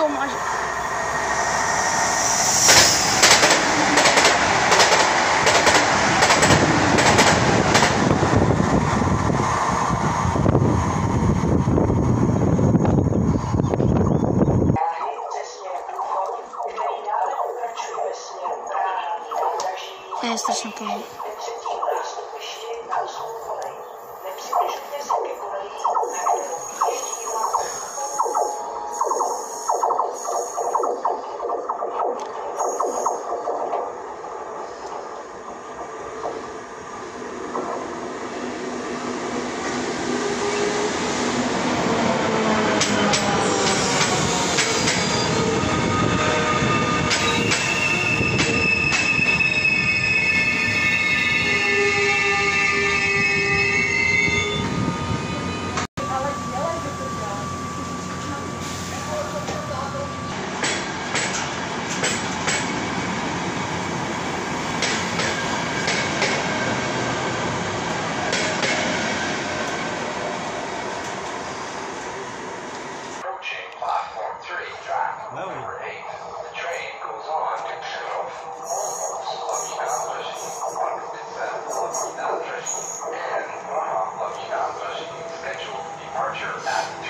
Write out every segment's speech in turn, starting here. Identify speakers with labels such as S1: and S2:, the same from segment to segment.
S1: Então, automático. Roger that.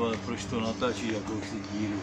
S1: burada proč to natáčí,
S2: jako si díru.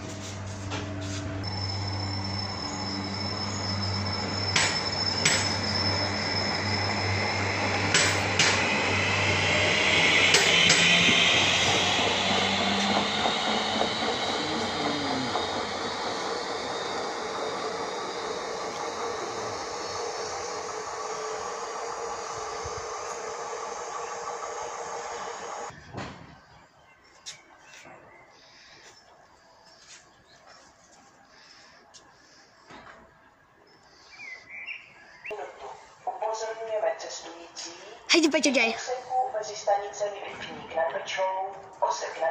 S3: Hej, Peťo, děj.
S2: mezi stanicemi Osek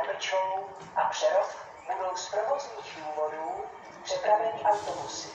S2: a Přerov budou z provozních důvodů autobusy.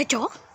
S3: Peťo? Ty